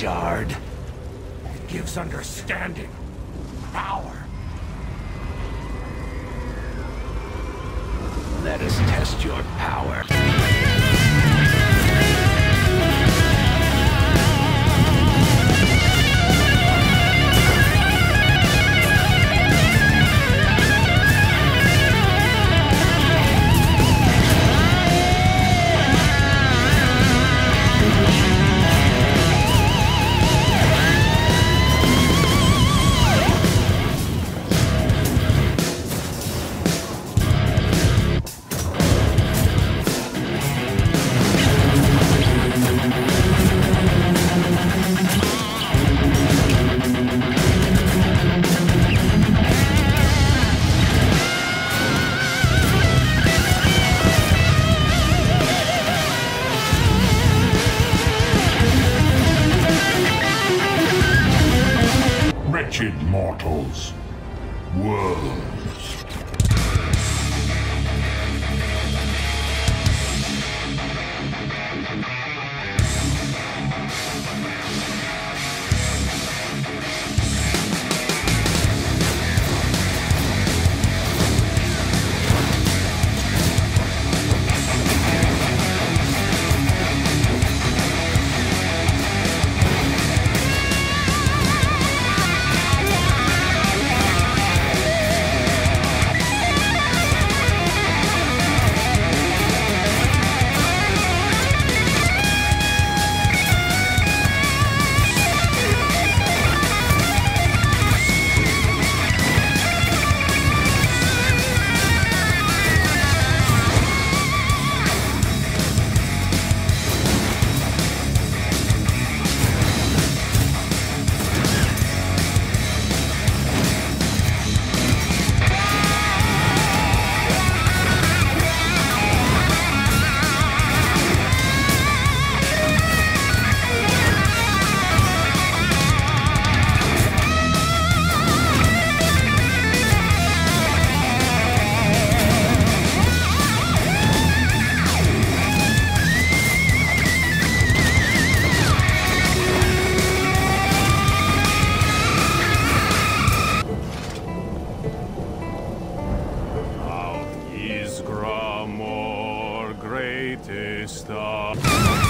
shard. It gives understanding, power. Let us test your power. Wretched mortals. Worms. taste of.